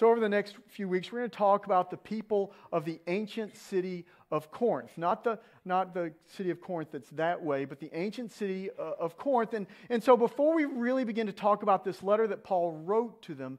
So, over the next few weeks, we're going to talk about the people of the ancient city of Corinth. Not the, not the city of Corinth that's that way, but the ancient city uh, of Corinth. And, and so, before we really begin to talk about this letter that Paul wrote to them,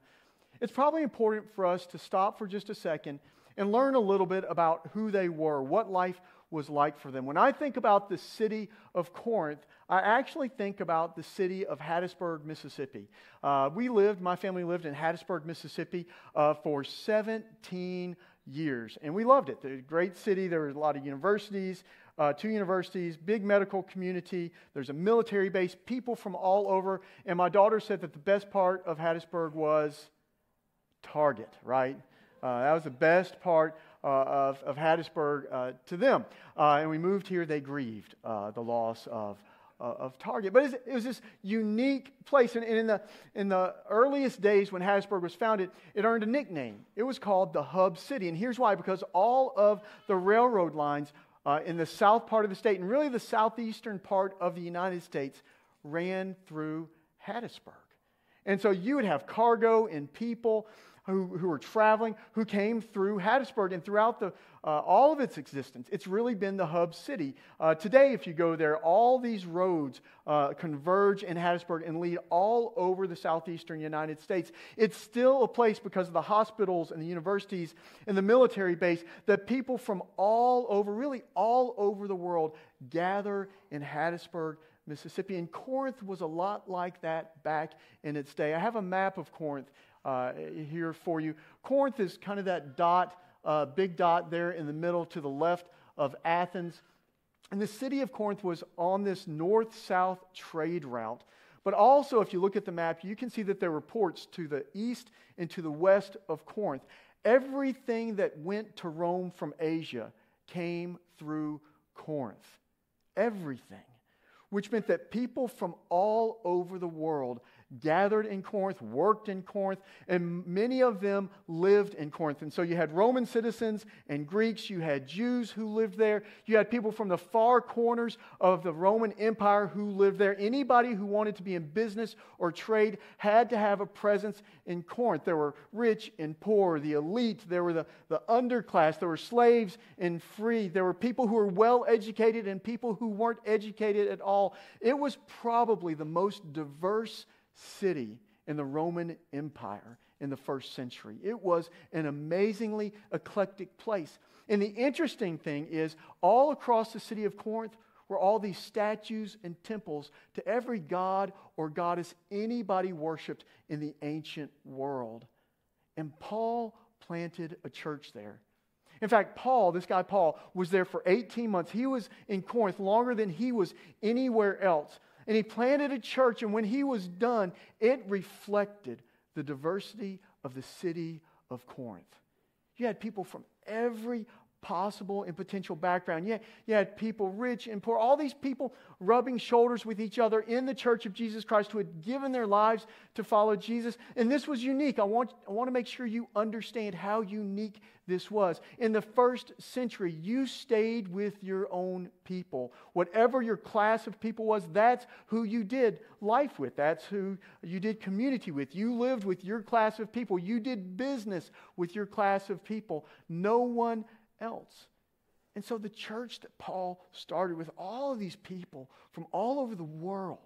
it's probably important for us to stop for just a second and learn a little bit about who they were, what life was like for them. When I think about the city of Corinth, I actually think about the city of Hattiesburg, Mississippi. Uh, we lived, my family lived in Hattiesburg, Mississippi uh, for 17 years, and we loved it. A great city. There were a lot of universities, uh, two universities, big medical community. There's a military base, people from all over. And my daughter said that the best part of Hattiesburg was Target, right? Uh, that was the best part of, of Hattiesburg uh, to them. Uh, and we moved here, they grieved uh, the loss of, uh, of Target. But it was this unique place. And in the, in the earliest days when Hattiesburg was founded, it earned a nickname. It was called the Hub City. And here's why because all of the railroad lines in the south part of the state, and really the southeastern part of the United States, ran through Hattiesburg. And so you would have cargo and people who, who were traveling, who came through Hattiesburg and throughout the, uh, all of its existence. It's really been the hub city. Uh, today, if you go there, all these roads uh, converge in Hattiesburg and lead all over the southeastern United States. It's still a place because of the hospitals and the universities and the military base that people from all over, really all over the world, gather in Hattiesburg. Mississippi. And Corinth was a lot like that back in its day. I have a map of Corinth uh, here for you. Corinth is kind of that dot, uh, big dot there in the middle to the left of Athens. And the city of Corinth was on this north south trade route. But also, if you look at the map, you can see that there were ports to the east and to the west of Corinth. Everything that went to Rome from Asia came through Corinth. Everything. Which meant that people from all over the world gathered in Corinth, worked in Corinth, and many of them lived in Corinth. And so you had Roman citizens and Greeks, you had Jews who lived there, you had people from the far corners of the Roman Empire who lived there. Anybody who wanted to be in business or trade had to have a presence in Corinth. There were rich and poor, the elite, there were the, the underclass, there were slaves and free, there were people who were well educated and people who weren't educated at all. It was probably the most diverse city in the Roman Empire in the first century. It was an amazingly eclectic place. And the interesting thing is, all across the city of Corinth were all these statues and temples to every god or goddess anybody worshiped in the ancient world. And Paul planted a church there. In fact, Paul, this guy Paul, was there for 18 months. He was in Corinth longer than he was anywhere else. And he planted a church, and when he was done, it reflected the diversity of the city of Corinth. You had people from every possible and potential background. You had, you had people rich and poor, all these people rubbing shoulders with each other in the church of Jesus Christ who had given their lives to follow Jesus. And this was unique. I want, I want to make sure you understand how unique this was. In the first century, you stayed with your own people. Whatever your class of people was, that's who you did life with. That's who you did community with. You lived with your class of people. You did business with your class of people. No one else. And so the church that Paul started with all of these people from all over the world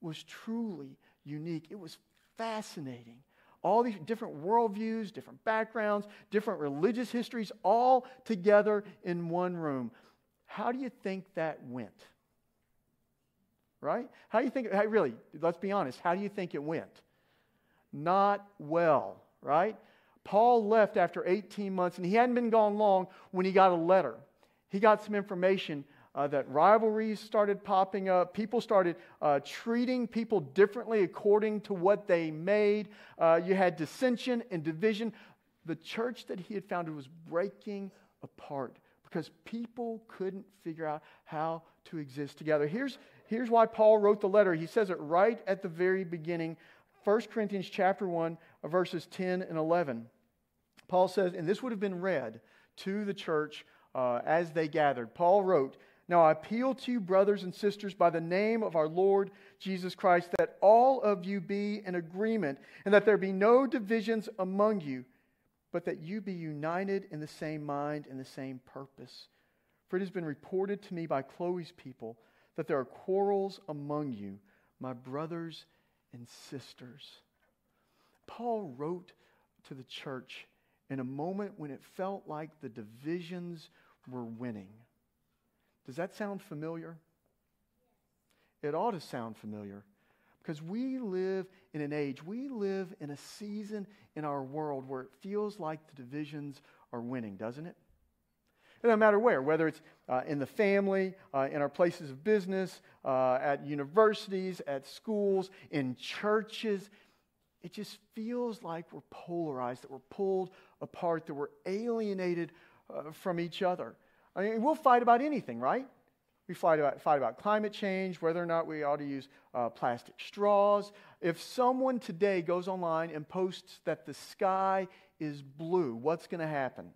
was truly unique. It was fascinating all these different worldviews, different backgrounds, different religious histories, all together in one room. How do you think that went? Right? How do you think, really, let's be honest, how do you think it went? Not well, right? Paul left after 18 months, and he hadn't been gone long when he got a letter. He got some information uh, that rivalries started popping up. People started uh, treating people differently according to what they made. Uh, you had dissension and division. The church that he had founded was breaking apart because people couldn't figure out how to exist together. Here's, here's why Paul wrote the letter. He says it right at the very beginning 1 Corinthians chapter 1, verses 10 and 11. Paul says, and this would have been read to the church uh, as they gathered. Paul wrote, now I appeal to you, brothers and sisters, by the name of our Lord Jesus Christ, that all of you be in agreement and that there be no divisions among you, but that you be united in the same mind and the same purpose. For it has been reported to me by Chloe's people that there are quarrels among you, my brothers and sisters. Paul wrote to the church in a moment when it felt like the divisions were winning. Does that sound familiar? It ought to sound familiar because we live in an age, we live in a season in our world where it feels like the divisions are winning, doesn't it? It doesn't matter where, whether it's uh, in the family, uh, in our places of business, uh, at universities, at schools, in churches. It just feels like we're polarized, that we're pulled apart, that we're alienated uh, from each other. I mean, we'll fight about anything, right? We fight about, fight about climate change, whether or not we ought to use uh, plastic straws. If someone today goes online and posts that the sky is blue, what's going to happen?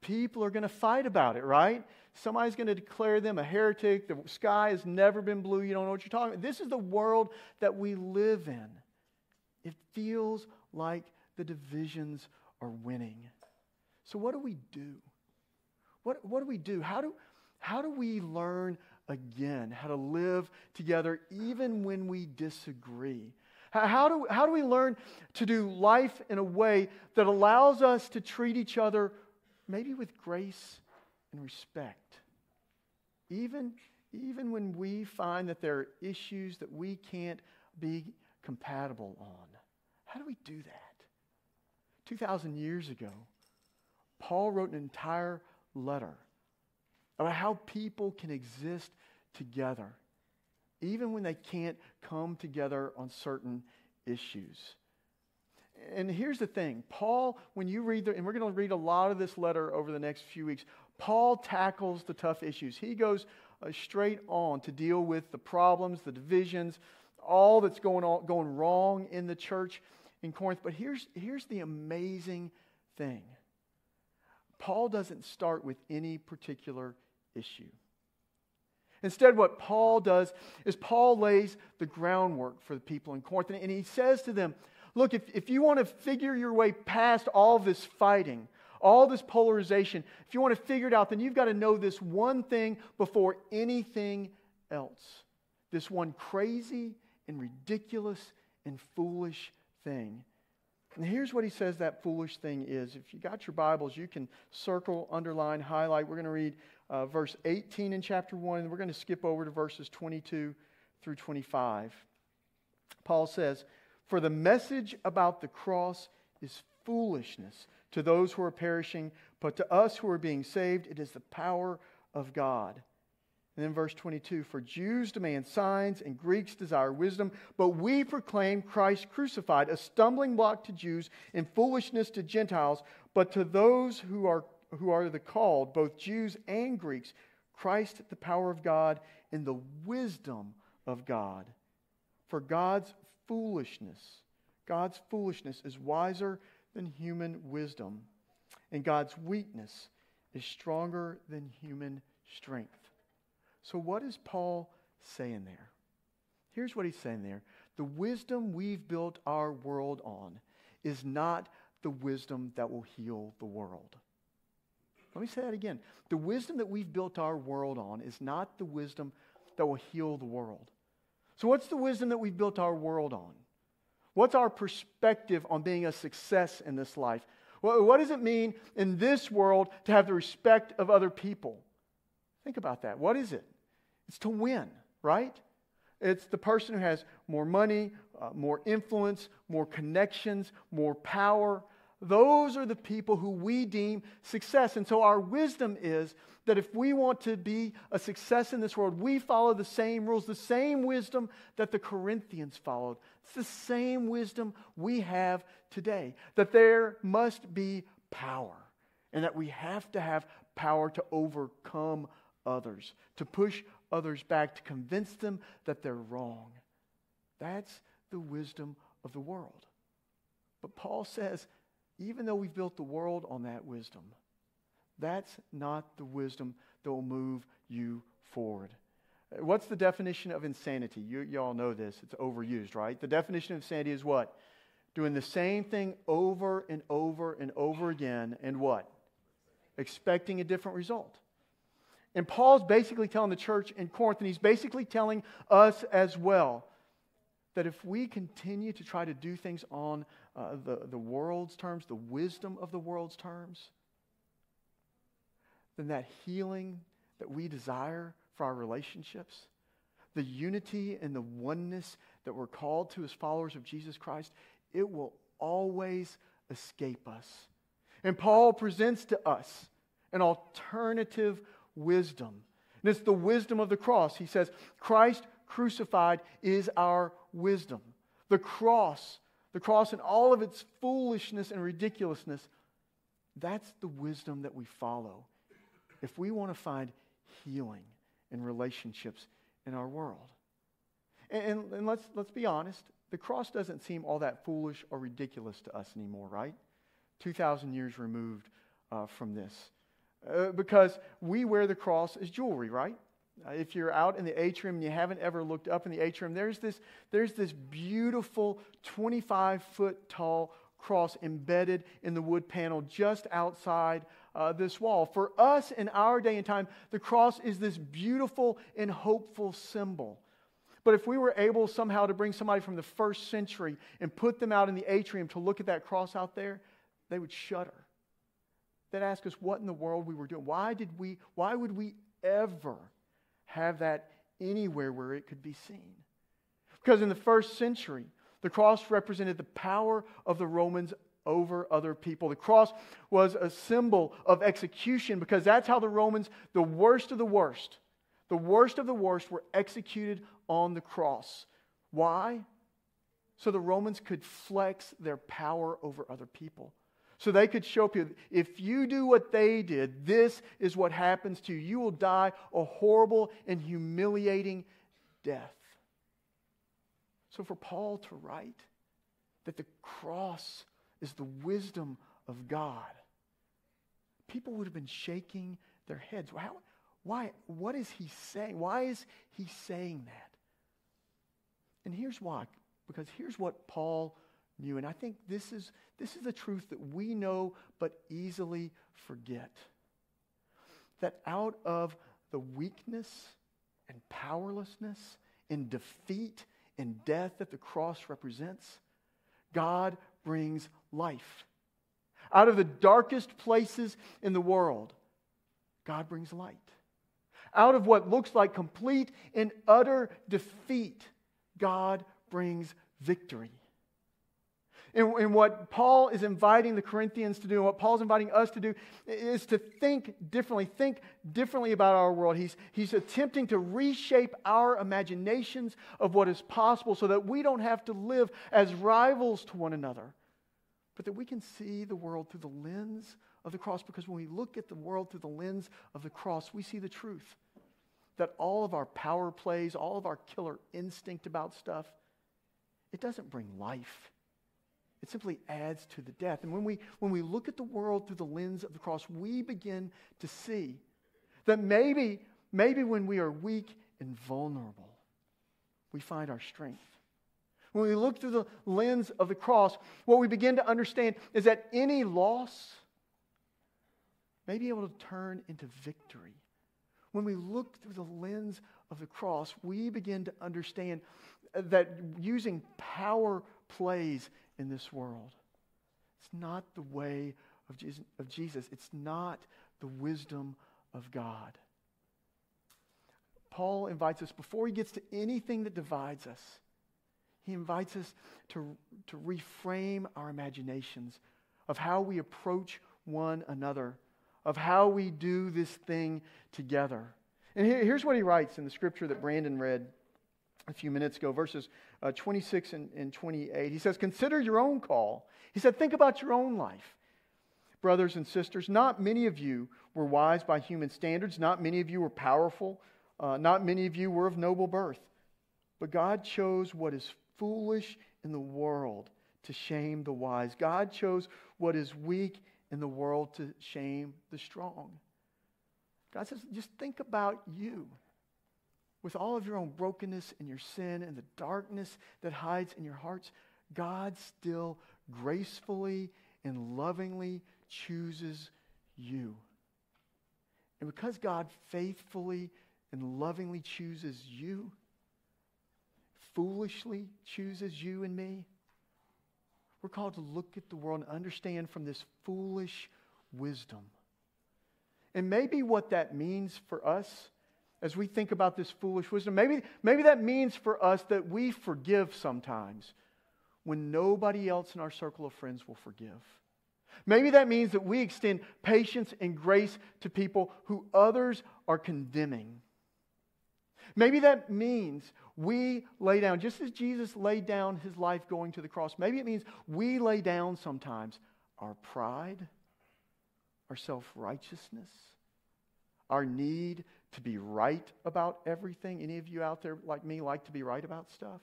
People are going to fight about it, right? Somebody's going to declare them a heretic. The sky has never been blue. You don't know what you're talking about. This is the world that we live in. It feels like the divisions are winning. So, what do we do? What, what do we do? How do, how do we learn again how to live together even when we disagree? How do, how do we learn to do life in a way that allows us to treat each other maybe with grace and respect? Even, even when we find that there are issues that we can't be compatible on. How do we do that? 2,000 years ago, Paul wrote an entire letter about how people can exist together, even when they can't come together on certain issues. And here's the thing Paul, when you read, the, and we're going to read a lot of this letter over the next few weeks, Paul tackles the tough issues. He goes uh, straight on to deal with the problems, the divisions, all that's going, on, going wrong in the church in Corinth. But here's, here's the amazing thing Paul doesn't start with any particular issue. Instead, what Paul does is Paul lays the groundwork for the people in Corinth. And he says to them, Look, if, if you want to figure your way past all this fighting, all this polarization, if you want to figure it out, then you've got to know this one thing before anything else. This one crazy and ridiculous and foolish thing. And here's what he says that foolish thing is. If you got your Bibles, you can circle, underline, highlight. We're going to read uh, verse 18 in chapter 1, and we're going to skip over to verses 22 through 25. Paul says, For the message about the cross is foolishness to those who are perishing, but to us who are being saved, it is the power of God. And then verse 22 For Jews demand signs and Greeks desire wisdom, but we proclaim Christ crucified, a stumbling block to Jews and foolishness to Gentiles, but to those who are, who are the called, both Jews and Greeks, Christ the power of God and the wisdom of God. For God's foolishness, God's foolishness is wiser than human wisdom, and God's weakness is stronger than human strength. So, what is Paul saying there? Here's what he's saying there the wisdom we've built our world on is not the wisdom that will heal the world. Let me say that again. The wisdom that we've built our world on is not the wisdom that will heal the world. So, what's the wisdom that we've built our world on? What's our perspective on being a success in this life? What does it mean in this world to have the respect of other people? Think about that. What is it? It's to win, right? It's the person who has more money, uh, more influence, more connections, more power. Those are the people who we deem success. And so our wisdom is that if we want to be a success in this world, we follow the same rules, the same wisdom that the Corinthians followed. It's the same wisdom we have today that there must be power and that we have to have power to overcome others, to push others back, to convince them that they're wrong. That's the wisdom of the world. But Paul says, even though we've built the world on that wisdom, that's not the wisdom that will move you forward. Uh, what's the definition of insanity? You, you all know this. It's overused, right? The definition of insanity is what? doing the same thing over and over and over again, and what? Expecting a different result. And Paul's basically telling the church in Corinth, and he's basically telling us as well, that if we continue to try to do things on uh, the, the world's terms, the wisdom of the world's terms, then that healing that we desire for our relationships, the unity and the oneness that we're called to as followers of Jesus Christ, it will always escape us. And Paul presents to us an alternative wisdom. And it's the wisdom of the cross. He says, Christ crucified is our wisdom. The cross, the cross in all of its foolishness and ridiculousness, that's the wisdom that we follow if we want to find healing in relationships in our world. And, and, and, let's, let's be honest, the cross doesn't seem all that foolish or ridiculous to us anymore, right? 2,000 years removed uh, from this. Uh, because we wear the cross as jewelry, right? Uh, if you're out in the atrium and you haven't ever looked up in the atrium, there's this, there's this beautiful 25 foot tall cross embedded in the wood panel just outside uh, this wall. For us in our day and time, the cross is this beautiful and hopeful symbol. But if we were able somehow to bring somebody from the first century and put them out in the atrium to look at that cross out there, they would shudder. They'd ask us what in the world we were doing. Why did we, why would we ever have that anywhere where it could be seen? Because in the first century, the cross represented the power of the Romans over other people. The cross was a symbol of execution because that's how the Romans, the worst of the worst, the worst of the worst, were executed on the cross. Why? So the Romans could flex their power over other people. So they could show people if you do what they did, this is what happens to you. You will die a horrible and humiliating death. So for Paul to write that the cross is the wisdom of God. People would have been shaking their heads. How, why? What is he saying? Why is he saying that? And here's why. Because here's what Paul knew. And I think this is, this is the truth that we know but easily forget. That out of the weakness and powerlessness and defeat and death that the cross represents, God brings life. Out of the darkest places in the world, God brings light. Out of what looks like complete and utter defeat, God brings victory. And, what Paul is inviting the Corinthians to do, and what Paul's inviting us to do, is to think differently, think differently about our world. He's, he's attempting to reshape our imaginations of what is possible so that we don't have to live as rivals to one another, but that we can see the world through the lens of the cross. Because when we look at the world through the lens of the cross, we see the truth that all of our power plays, all of our killer instinct about stuff, it doesn't bring life it simply adds to the death. And when we, when we look at the world through the lens of the cross, we begin to see that maybe, maybe when we are weak and vulnerable, we find our strength. When we look through the lens of the cross, what we begin to understand is that any loss may be able to turn into victory. When we look through the lens of the cross, we begin to understand that using power plays in this world. It's not the way of Jesus, of Jesus. It's not the wisdom of God. Paul invites us, before he gets to anything that divides us, he invites us to, to reframe our imaginations of how we approach one another, of how we do this thing together. And here, here's what he writes in the scripture that Brandon read a few minutes ago, verses uh, 26 and, and 28. He says, Consider your own call. He said, Think about your own life. Brothers and sisters, not many of you were wise by human standards, not many of you were powerful, uh, not many of you were of noble birth. But God chose what is foolish in the world to shame the wise. God chose what is weak in the world to shame the strong. God says, just think about you with all of your own brokenness and your sin and the darkness that hides in your hearts, God still gracefully and lovingly chooses you. And because God faithfully and lovingly chooses you, foolishly chooses you and me, we're called to look at the world and understand from this foolish wisdom. And maybe what that means for us as we think about this foolish wisdom, maybe, maybe that means for us that we forgive sometimes when nobody else in our circle of friends will forgive. Maybe that means that we extend patience and grace to people who others are condemning. Maybe that means we lay down, just as Jesus laid down his life going to the cross, maybe it means we lay down sometimes our pride, our self righteousness, our need to be right about everything. Any of you out there like me like to be right about stuff?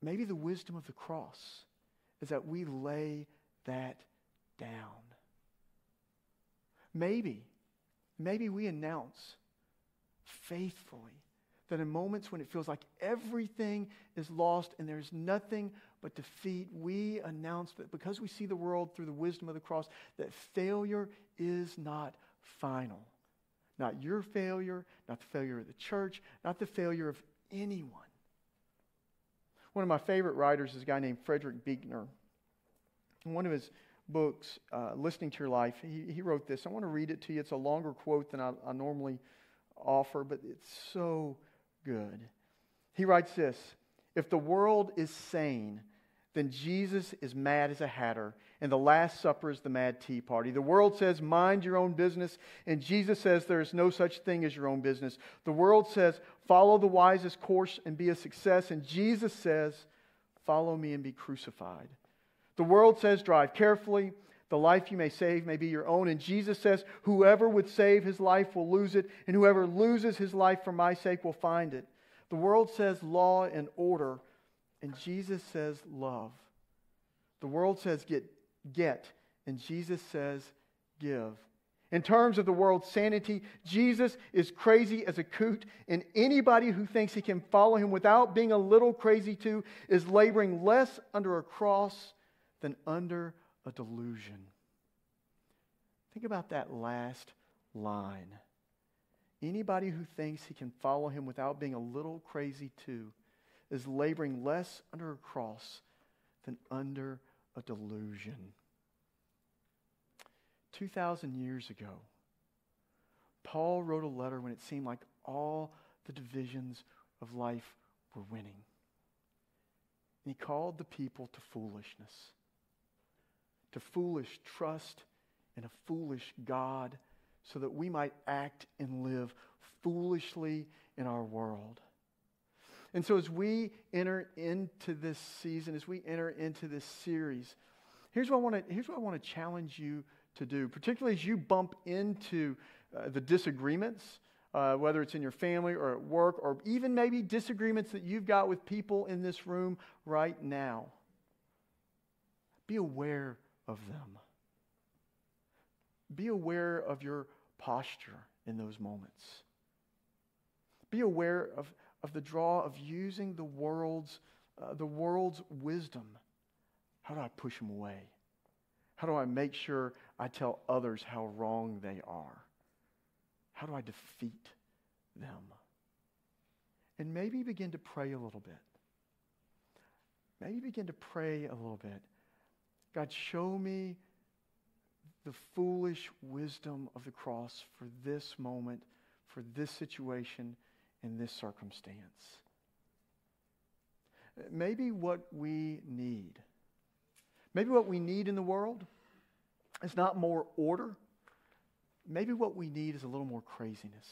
Maybe the wisdom of the cross is that we lay that down. Maybe, maybe we announce faithfully that in moments when it feels like everything is lost and there's nothing but defeat, we announce that because we see the world through the wisdom of the cross, that failure is not final. Not your failure, not the failure of the church, not the failure of anyone. One of my favorite writers is a guy named Frederick Buechner. In one of his books, uh, Listening to Your Life, he, he wrote this. I want to read it to you. It's a longer quote than I, I normally offer, but it's so good. He writes this If the world is sane, then Jesus is mad as a hatter, and the Last Supper is the mad tea party. The world says, mind your own business, and Jesus says, there is no such thing as your own business. The world says, follow the wisest course and be a success, and Jesus says, follow me and be crucified. The world says, drive carefully. The life you may save may be your own. And Jesus says, Whoever would save his life will lose it, and whoever loses his life for my sake will find it. The world says law and order, and Jesus says love. The world says get, get, and Jesus says give. In terms of the world's sanity, Jesus is crazy as a coot, and anybody who thinks he can follow him without being a little crazy too is laboring less under a cross than under a delusion. Think about that last line. Anybody who thinks he can follow him without being a little crazy too is laboring less under a cross than under a delusion. 2,000 years ago, Paul wrote a letter when it seemed like all the divisions of life were winning. And he called the people to foolishness, to foolish trust in a foolish God, so that we might act and live foolishly in our world. And so, as we enter into this season, as we enter into this series, here's what I want to, here's what I want to challenge you to do, particularly as you bump into uh, the disagreements, uh, whether it's in your family or at work, or even maybe disagreements that you've got with people in this room right now. Be aware of them. Be aware of your posture in those moments. Be aware of of the draw of using the world's, uh, the world's wisdom. How do I push them away? How do I make sure I tell others how wrong they are? How do I defeat them? And maybe begin to pray a little bit. Maybe begin to pray a little bit. God, show me the foolish wisdom of the cross for this moment, for this situation in this circumstance. Maybe what we need, maybe what we need in the world is not more order. Maybe what we need is a little more craziness.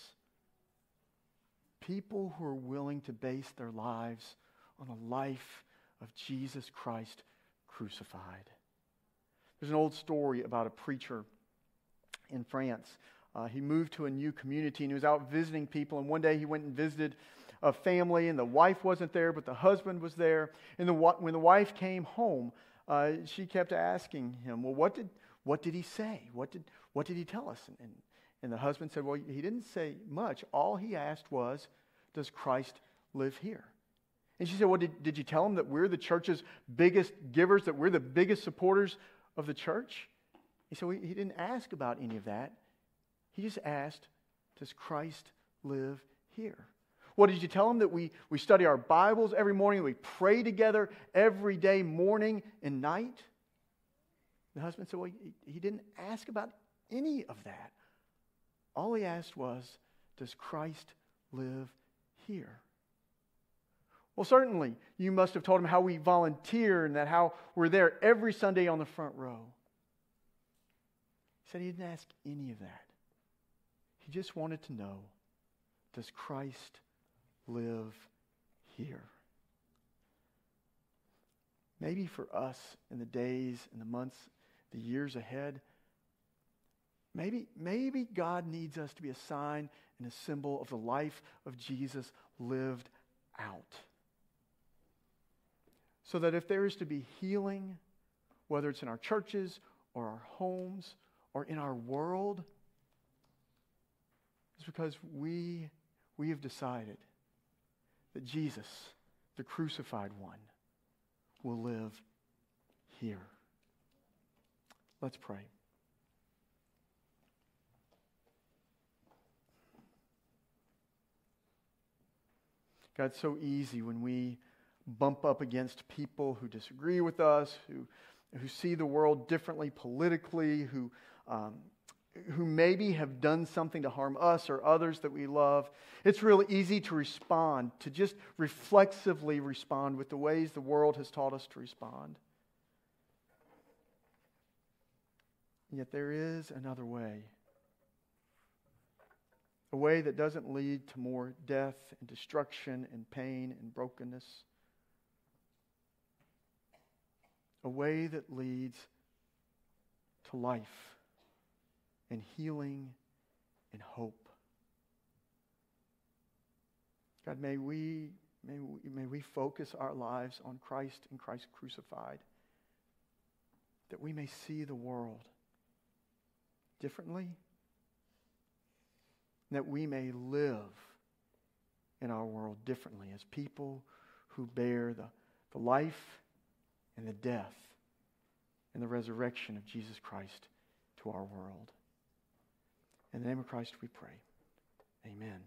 People who are willing to base their lives on the life of Jesus Christ crucified. There's an old story about a preacher in France uh, he moved to a new community and he was out visiting people. And one day he went and visited a family, and the wife wasn't there, but the husband was there. And the, when the wife came home, uh, she kept asking him, Well, what did, what did he say? What did, what did he tell us? And, and, and the husband said, Well, he didn't say much. All he asked was, Does Christ live here? And she said, Well, did, did you tell him that we're the church's biggest givers, that we're the biggest supporters of the church? He said, well, He didn't ask about any of that. He just asked, Does Christ live here? What did you tell him? That we, we study our Bibles every morning, we pray together every day, morning and night? The husband said, Well, he, didn't ask about any of that. All he asked was, Does Christ live here? Well, certainly, you must have told him how we volunteer and that how we're there every Sunday on the front row. He said he didn't ask any of that. He just wanted to know Does Christ live here? Maybe for us in the days and the months, the years ahead, maybe, maybe God needs us to be a sign and a symbol of the life of Jesus lived out so that if there is to be healing, whether it's in our churches or our homes or in our world, because we, we have decided that Jesus, the crucified one, will live here. Let's pray. God, it's so easy when we bump up against people who disagree with us, who, who see the world differently politically, who, um, who maybe have done something to harm us or others that we love. It's really easy to respond, to just reflexively respond with the ways the world has taught us to respond. Yet there is another way. A way that doesn't lead to more death and destruction and pain and brokenness. a way that leads to life and healing and hope. God, may we, may we, may we focus our lives on Christ and Christ crucified, that we may see the world differently, that we may live in our world differently as people who bear the, the life and the death and the resurrection of Jesus Christ to our world. In the name of Christ we pray. Amen.